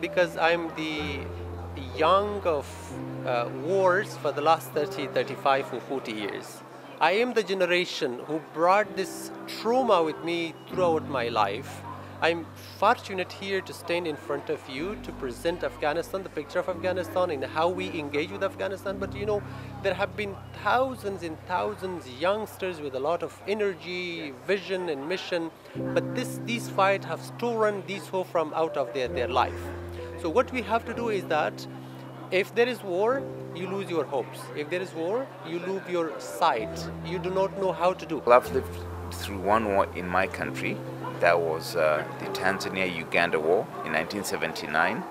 because I'm the young of uh, wars for the last 30, 35 or 40 years. I am the generation who brought this trauma with me throughout my life. I'm fortunate here to stand in front of you to present Afghanistan, the picture of Afghanistan, and how we engage with Afghanistan. But you know, there have been thousands and thousands youngsters with a lot of energy, vision, and mission. But this, these fights have stolen these hope from out of their, their life. So what we have to do is that if there is war, you lose your hopes. If there is war, you lose your sight. You do not know how to do. I've lived through one war in my country. That was uh, the Tanzania-Uganda war in 1979.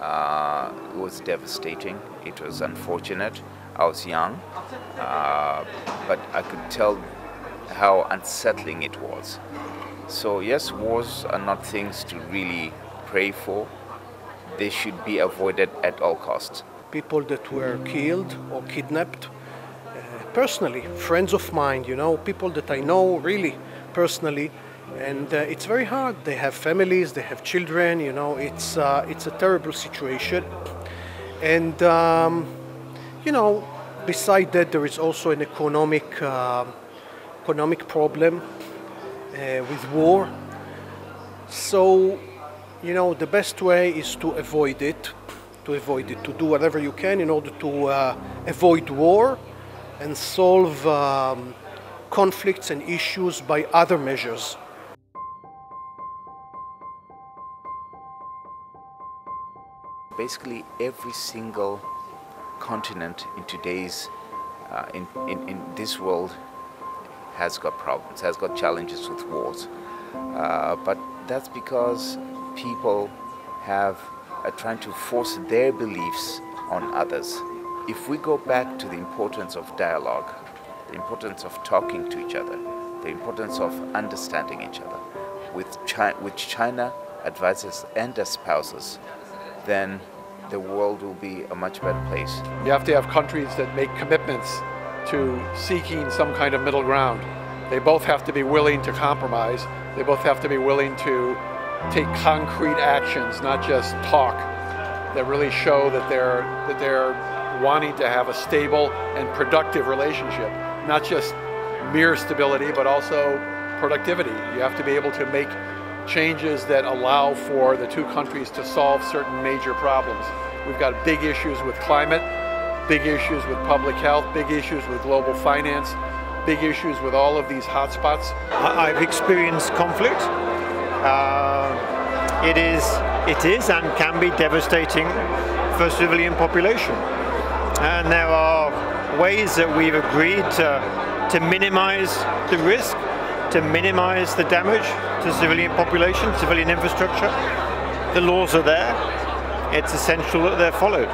Uh, it was devastating. It was unfortunate. I was young, uh, but I could tell how unsettling it was. So yes, wars are not things to really pray for. They should be avoided at all costs. People that were killed or kidnapped, uh, personally, friends of mine, you know, people that I know really personally, and uh, it's very hard. They have families, they have children, you know, it's, uh, it's a terrible situation. And, um, you know, beside that, there is also an economic, uh, economic problem uh, with war. So you know, the best way is to avoid it, to avoid it, to do whatever you can in order to uh, avoid war and solve um, conflicts and issues by other measures. Basically, every single continent in today's, uh, in, in, in this world has got problems, has got challenges with wars. Uh, but that's because people have are trying to force their beliefs on others. If we go back to the importance of dialogue, the importance of talking to each other, the importance of understanding each other, with China, which China advises and espouses, then the world will be a much better place. You have to have countries that make commitments to seeking some kind of middle ground. They both have to be willing to compromise. They both have to be willing to take concrete actions, not just talk, that really show that they're that they're wanting to have a stable and productive relationship, not just mere stability, but also productivity. You have to be able to make changes that allow for the two countries to solve certain major problems. We've got big issues with climate, big issues with public health, big issues with global finance, big issues with all of these hotspots. I've experienced conflict uh, it is it is and can be devastating for civilian population. And there are ways that we've agreed to, to minimize the risk, to minimize the damage to civilian population, civilian infrastructure. The laws are there. It's essential that they're followed.